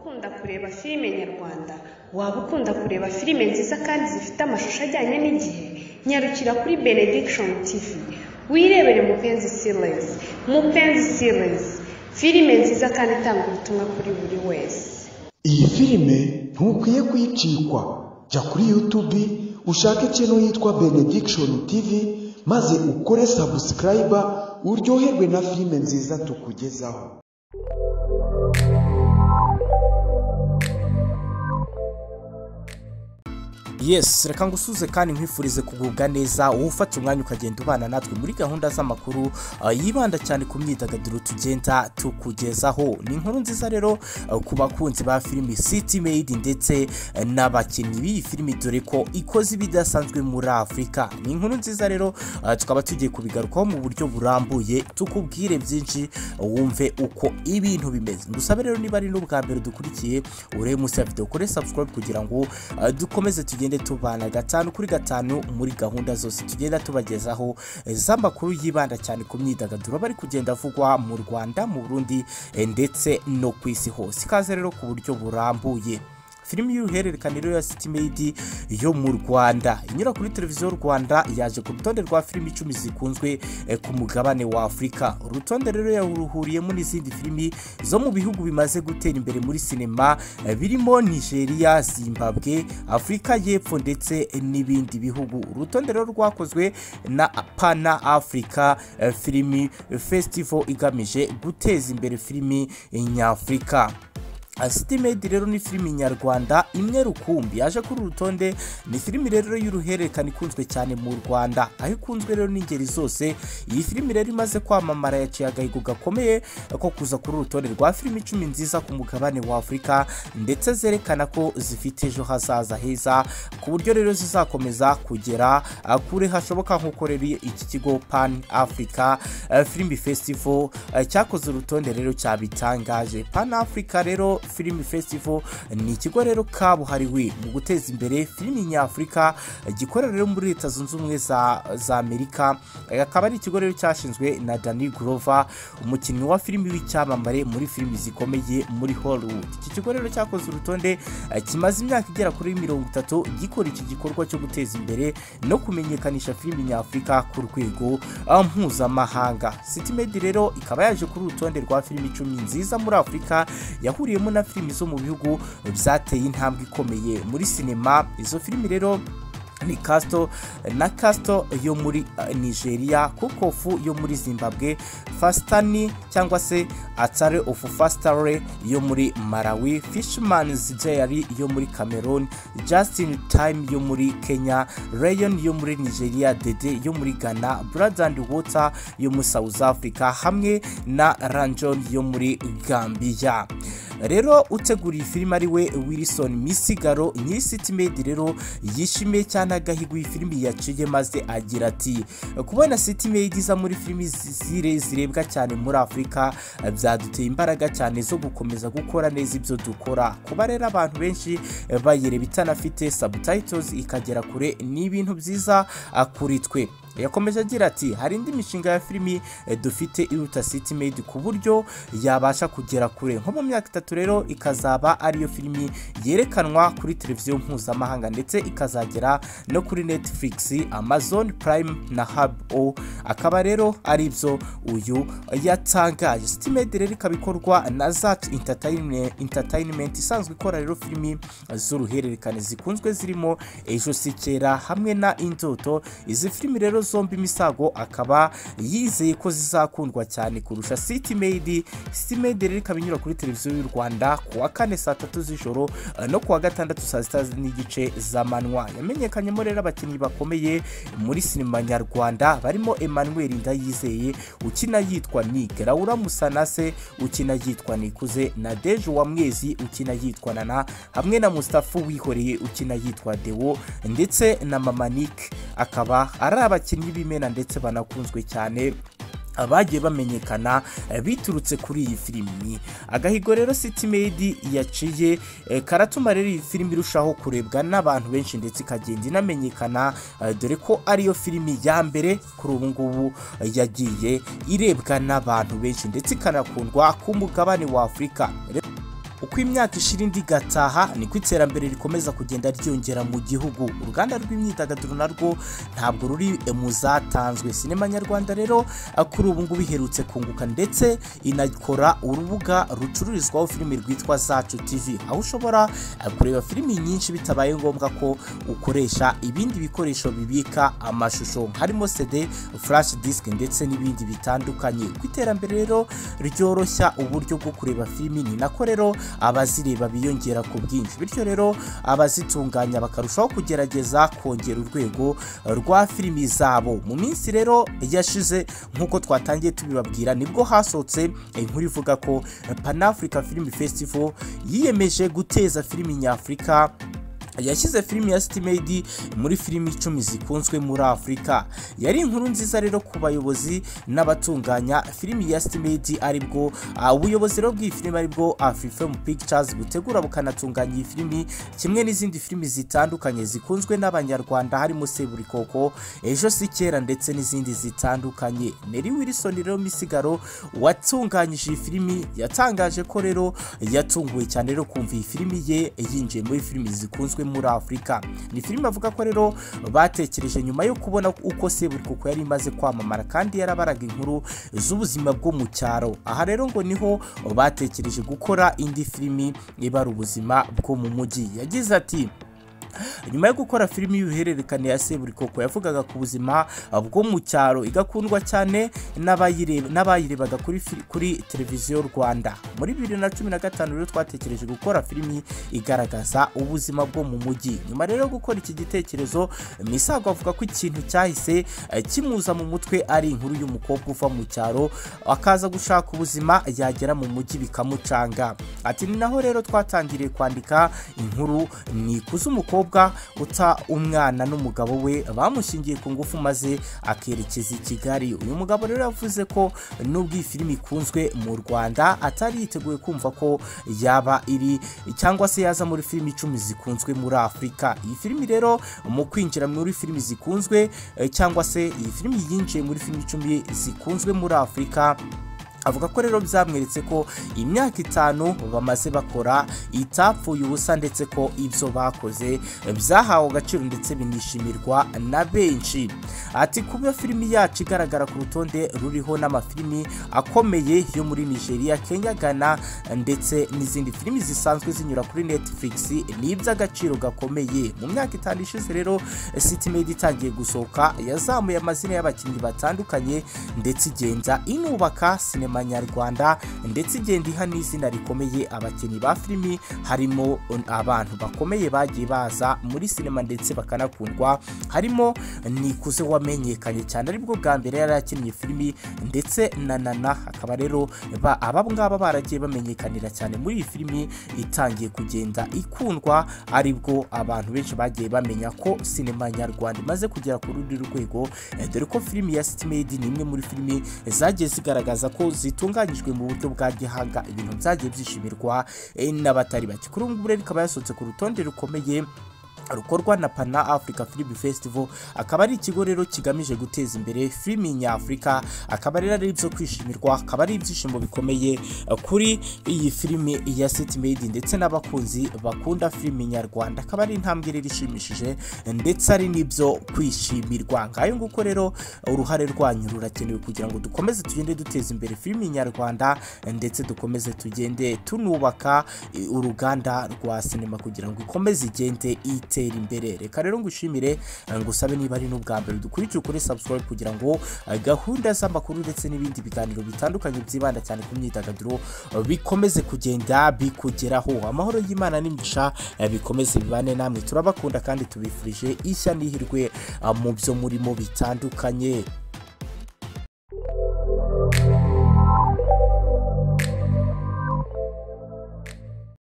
ukunda kureba filime nyarwanda. Waba ukunda kureba filime nziza kandi zifite amashusho ajyanye n'igihe nyarukira kuri benediction tv wirebere mupenzi series. Mupenzi series. Filime nziza kandi itanga ubutumwa kuri buri wese. Iyi filime ntukwiye kuyicikwa. Jya kuri yutubi ushake ikintu yitwa benediction tv maze ukore sabusikarayiba uryoherwe na filime nziza tukugezaho. Yes reka ngusuze kandi nkwifurize kugubwa neza wowe ufata umwanya ukagenda ubana natwe muri gahunda z'amakuru uh, yibanda cyane ku myidagaduro tugenda tukugezaho. Ni inkuru nziza rero uh, ku bakunzi ba filimi city made ndetse uh, n'abakinnyi b'iyi filimi dore ko ikoze ibidasanzwe muri afurika ni inkuru nziza rero tukaba tugiye kubigarukaho mu buryo burambuye tukubwire byinshi wumve uko ibintu bimeze. Ngusabe rero niba ari n'ubwa mbere dukurikiye urebe munsi ya video ukore subscribe kugira ngo dukomeze tugende tubana gatanu kuri gatanu muri gahunda zose tugenda tubagezaho. Eh, z'amakuru yibanda cyane ku myidagaduro bari kugenda avugwa mu rwanda mu burundi eh, ndetse no ku isi hose. Ikaze rero ku buryo burambuye. Filimi y'uruhererekane ya city made yo mu rwanda. Inyura kuri televiziyo rwanda yaje ku rutonde rwa filimi icumi zikunzwe eh, ku mugabane wa afurika urutonde rero yaruhuriyemo n'izindi filimi zo mu bihugu bimaze gutera imbere muri sinema eh, birimo nigeria zimbabwe afurika y'epfo ndetse n'ibindi bihugu. Urutonde rero rwakozwe na pana africa eh, filimi festival igamije guteza imbere filimi nyafurika City Made rero ni filimi nyarwanda imwe rukumbi yaje kuri uru rutonde ni filimi rero y'uruhererekane ikunzwe cyane mu rwanda. Aho ikunzwe rero n'ingeri zose iyi filimi rero imaze kwamamara yaciye agahigo gakomeye ko kuza kuri uru rutonde rwa filimi icumi nziza ku mugabane wa afurika ndetse zerekana ko zifite ejo hazaza heza ku buryo rero zizakomeza kugera uh, kure hashoboka nk'uko rero iki kigo pan africa uh, film festival uh, cyakoze urutonde rero cyabitangaje. Pan africa rero film festival. Ni ikigo rero kabuhariwe mu guteza imbere filimi nyafurika gikorera rero muri leta zunze ubumwe za, amerika. Akaba ari ikigo rero cyashinzwe na dani grover umukinnyi wa filimi w'icyamamare muri filimi zikomeye muri hollywood. Iki kigo rero cyakoze urutonde kimaze imyaka igera kuri mirongo itatu gikora iki gikorwa cyo guteza imbere no kumenyekanisha filimi nyafurika ku rwego ah, mpuzamahanga. City made rero ikaba yaje kuri urutonde rwa filimi icumi nziza muri afurika yahuriyemo na filimi zo mu bihugu byateye intambwe ikomeye muri sinema. Izo filimi rero ni kasito na kasito yo muri uh, nigeria kukofu yo muri zimbabwe fasitani cyangwa se atare ofu fasitare yo muri malawi fishimanizi jayari yo muri cameroon justin time yo muri kenya rayon yo muri nigeria dede yo muri ghana blood and water yo muri south africa hamwe na ranjon yo muri gambia. Rero uteguriye filime ari we wilson misigaro nyiri city made rero yishimiye cyane agahigo iyi filimi yaciye maze agira ati kubona city made iza muri filimi zire zirebwa cyane muri afurika byaduteye imbaraga cyane zo gukomeza gukora neza ibyo dukora. Kuba rero abantu benshi bayireba itanafite subtitles ikagera kure ni ibintu byiza kuri twe. Yakomeje agira ati hari indi mishinga ya filimi dufite iruta city made ku buryo yabasha kugera kure. Nko mu myaka itatu rero ikazaba ariyo filimi yerekanwa kuri televiziyo mpuzamahanga ndetse ikazagera no kuri netflix amazon prime na hub o. Akaba rero ari byo uyu yatangaje. City made rero ikaba ikorwa na zac entertainment isanzwe ikora rero filimi z'uruhererekane zikunzwe zirimo ejo si kera hamwe na indoto izi filimi rero zombi misago akaba yizeye ko zizakundwa cyane kurusha city made. City made rero ikaba inyura kuri televiziyo y'u rwanda ku wa kane saa tatu z'ijoro no ku wa gatandatu saa sita n'igice z'amanywa yamenyekanyemo rero abakinnyi bakomeye muri sinema nyarwanda barimo emmanuel ndayizeye ukina yitwa nick laura musanase ukina yitwa nikuze na deje wa mwezi ukina yitwa nana hamwe na mustafa wihoreye ukina yitwa dewo ndetse na mama nick. Akaba ari abakinnyi b'imena ndetse banakunzwe cyane bagiye bamenyekana biturutse kuri iyi filimi. Agahigo rero city made yaciye karatuma rero iyi filimi irushaho kurebwa n'abantu benshi ndetse ikagenda inamenyekana dore ko ariyo filimi ya mbere kuri ubu ngubu yagiye irebwa n'abantu benshi ndetse ikanakundwa ku mugabane wa afurika uko imyaka ishira indi igataha niko iterambere rikomeza kugenda ryongera mu gihugu. Uruganda rw'imyidagaduro narwo ntabwo ruri mu zatanzwe. Sinema nyarwanda rero kuri ubu ngubu iherutse kunguka ndetse inakora urubuga rucururizwaho filimi rwitwa zacu tv aho ushobora kureba filimi nyinshi bitabaye ngombwa ko ukoresha ibindi bikoresho bibika amashusho. Harimo cd flash disk ndetse n'ibindi bitandukanye. Ku iterambere rero ryoroshya uburyo bwo kureba filimi. Ni nako rero abazireba biyongera ku bwinshi. Bityo rero abazitunganya bakarushaho kugerageza kongera urwego rwa filimi zabo. Mu minsi rero yashize nk'uko twatangiye tubibabwira ni bwo hasohotse inkuru ivuga ko pan africa film festival yiyemeje guteza filimi nyafurika yashyize filimi ya sitimedi muri filimi icumi zikunzwe muri afurika yari inkuru nziza rero ku bayobozi n'abatunganya filimi ya sitimedi ari bwo ubuyobozi rero bw'iyi filimi ari bwo afrifame pictures butegura bukanatunganya iyi filimi kimwe n'izindi filimi zitandukanye zikunzwe n'abanyarwanda harimo seburikoko ejo si kera ndetse n'izindi zitandukanye. Mary wilson rero misigaro watunganyije iyi filimi yatangaje ko rero yatunguwe cyane rero kumva iyi filimi ye yinjiye muri filimi zikunzwe muri afurika ni filime avuga ko rero batekereje nyuma yo kubona uko seburikoko yari imaze kwamamara kandi yarabaraga inkuru z'ubuzima bwo mu cyaro. Aha rero ngo ni ho batekereje gukora indi filimi ibara ubuzima bwo mu mujyi yagize ati nyuma yo gukora filimi y'uruhererekane ya seburikoko yavugaga ku buzima bwo mu cyaro igakundwa cyane n'abayirebaga kuri, televiziyo rwanda. Muri bibiri na cumi na gatanu rero twatekereje gukora filimi igaragaza ubuzima bwo mu mujyi nyuma rero gukora iki gitekerezo misago avuga ko ikintu cyahise kimuza mu mutwe ari inkuru y'umukobwa uva mu cyaro akaza gushaka ubuzima yagera mu mujyi bikamucanga. Ati ni naho rero twatangiriye kwandika inkuru ni umukobwa uta umwana n'umugabo we bamushingiye ku ngufu maze akerekeza i kigali. Uyu mugabo rero yavuze ko nubwo iyi filimi ikunzwe mu rwanda atari yiteguye kumva ko yaba iri cyangwa se yaza muri filimi icumi zikunzwe muri afurika iyi filimi rero mu kwinjira muri filimi zikunzwe cyangwa se iyi filimi yinjiye muri filimi icumi zikunzwe muri afurika avuga ko rero byamweretse ko imyaka itanu bamaze bakora itapfuye ubusa ndetse ko ibyo bakoze byahawe agaciro ndetse binishimirwa na benshi. Ati kuba filimi yacu igaragara ku rutonde ruriho n'amafilimi akomeye yo muri nigeria kenya ghana ndetse n'izindi filimi zisanzwe zinyura kuri netflix ni iby'agaciro gakomeye. Mu myaka itanu ishize rero sitimedi itangiye gusohoka yazamuye amazina y'abakinnyi batandukanye ndetse igenda inubaka sinema nyarwanda ndetse igenda iha n'izina rikomeye abakinnyi ba filimi harimo abantu bakomeye bagiye baza muri sinema ndetse bakanakundwa harimo nikuze wamenyekanye cyane ari bwo bwa mbere yari yakinnye filimi ndetse na nana akaba rero aba ngaba baragiye bamenyekanira cyane muri iyi filimi itangiye kugenda ikundwa ari bwo abantu benshi bagiye bamenya ko sinema nyarwanda imaze kugera ku rundi rwego dore ko filimi ya sitimedi ni imwe muri filimi zagiye zigaragaza ko zitunganyijwe mu buryo bwa gihanga ibintu byagiye byishimirwa n'abatari bake. Kuri ubu ngubu rero ikaba yasohotse ku rutonde rukomeye rukorwa na pana africa film festival akaba ari ikigo rero kigamije guteza imbere filimi nyafurika akaba rero ari ibyo kwishimirwa akaba ari ibyishimo bikomeye kuri iyi filimi ya city made ndetse n'abakunzi bakunda filimi nyarwanda. Akaba ari intambwe rero ishimishije ndetse ari n'ibyo kwishimirwa. Ngayo nguko rero uruhare rwanyu rurakenewe kugira ngo dukomeze tugende duteza imbere filimi nyarwanda ndetse dukomeze tugende tunubaka uruganda rwa sinema kugira ngo ikomeze igende ite imbere. Reka rero ngushimire ngusabe niba ari n'ubwa mbere. Dukurikire ukuri subscribe kugira ngo gahunda z'amakuru ndetse n'ibindi biganiro bitandukanye byibanda cyane ku myidagaduro bikomeze kugenda bikugeraho. Amahoro y'imana n'imigisha bikomeze bibane namwe. Turabakunda kandi tubifurije ishya n'ihirwe mu byo murimo bitandukanye.